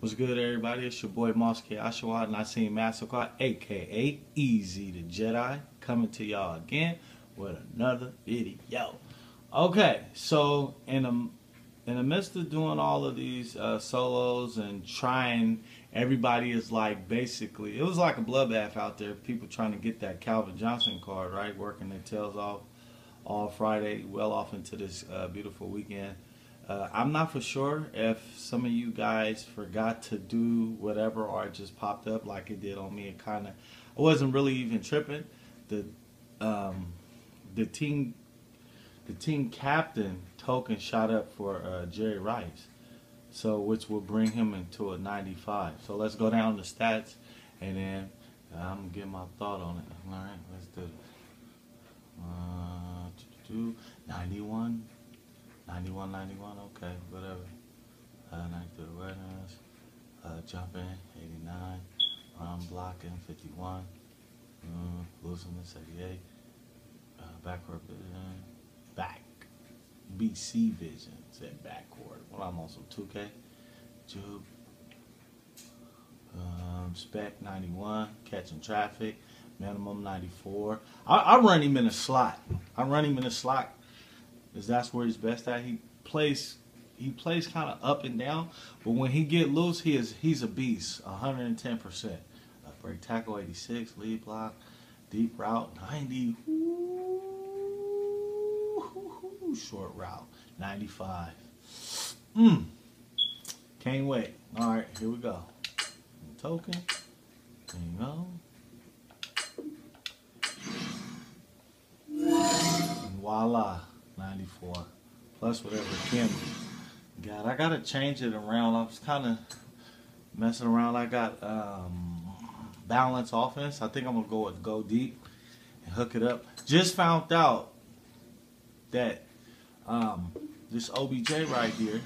What's good, everybody? It's your boy Moss ka'Yashua, and I seen Maassaquoi, aka Easy the Jedi, coming to y'all again with another video. Okay, so in the in the midst of doing all of these uh, solos and trying, everybody is like basically it was like a bloodbath out there. People trying to get that Calvin Johnson card, right? Working their tails off all Friday, well off into this uh, beautiful weekend. Uh, I'm not for sure if some of you guys forgot to do whatever or it just popped up like it did on me. It kind of, I wasn't really even tripping. The um, the team the team captain token shot up for uh, Jerry Rice, so which will bring him into a 95. So let's go down the stats and then I'm gonna get my thought on it. All right, let's do. Uh, 91. 91, 91, okay, whatever. Uh, 93 awareness, uh, jumping, 89, arm blocking, 51, uh, looseness, 88, uh, backward vision, back, BC vision, said backward. Well, I'm also 2K, Juke, um, spec 91, catching traffic, minimum 94. I, I run him in a slot. I run him in a slot because that's where he's best at. He plays he plays kind of up and down, but when he get loose, he is he's a beast, 110 percent. Break tackle 86, lead block, deep route 90, ooh, short route 95. Mm. Can't wait. All right, here we go. Token. There you go. And voila. 94 plus whatever Kim got. I gotta change it around. I was kind of messing around. I got um, balance offense. I think I'm gonna go with go deep and hook it up. Just found out that um, this OBJ right here,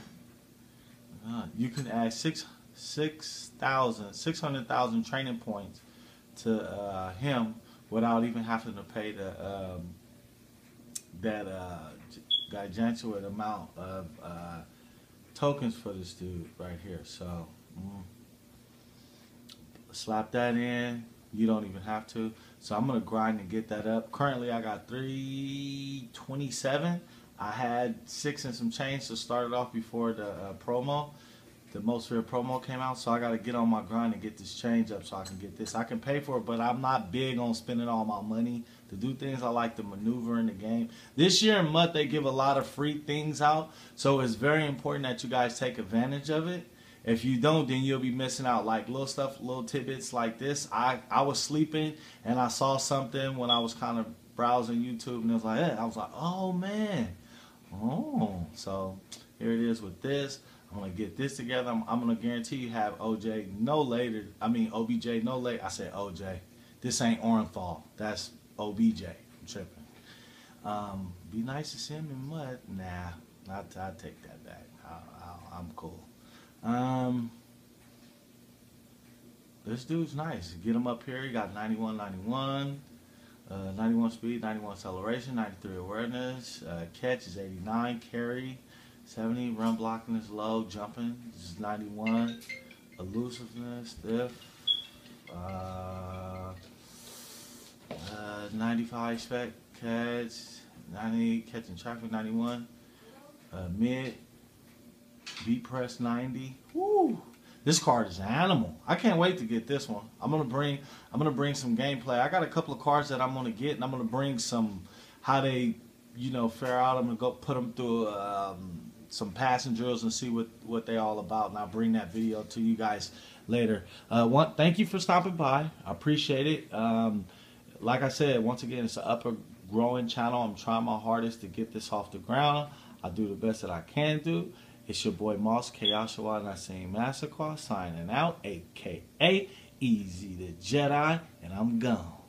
uh, you can add six six thousand six hundred thousand training points to uh, him without even having to pay the um, that uh, gigantuate amount of uh, tokens for this dude right here. So mm, slap that in. You don't even have to. So I'm gonna grind and get that up. Currently, I got 327. I had six and some change to start it off before the uh, promo the Most Feared promo came out, so I got to get on my grind and get this change up so I can get this. I can pay for it, but I'm not big on spending all my money to do things. I like to maneuver in the game. This year in month they give a lot of free things out, so it's very important that you guys take advantage of it. If you don't, then you'll be missing out. Like little stuff, little tidbits like this. I, I was sleeping and I saw something when I was kind of browsing YouTube, and it was like, hey. I was like, oh man, oh. So here it is with this. I'm gonna get this together. I'm, I'm, gonna guarantee you have OJ no later. I mean OBJ no late. I said OJ. This ain't Orenthal. That's OBJ. I'm tripping. Um, be nice to him in MUT. Nah, I I take that back. I, am cool. Um, this dude's nice. Get him up here. He got 91, 91. Uh, 91 speed, 91 acceleration, 93 awareness. Uh, catch is 89. Carry 70, run blocking is low, jumping is 91, elusiveness, stiff, uh, uh, 95 spec, catch, 90, catching traffic 91, uh, mid, beat press 90, woo! This card is an animal. I can't wait to get this one. I'm gonna bring I'm gonna bring some gameplay. I got a couple of cards that I'm gonna get, and I'm gonna bring some how they you know fare out. I'm gonna go put them through um, some passengers and see what what they all about and I'll bring that video to you guys later. Uh, one thank you for stopping by. I appreciate it. Um, like I said once again it's an upper growing channel. I'm trying my hardest to get this off the ground. I do the best that I can do. It's your boy Moss ka'Yashua sing Maassaquoi signing out aka Easy the Jedi and I'm gone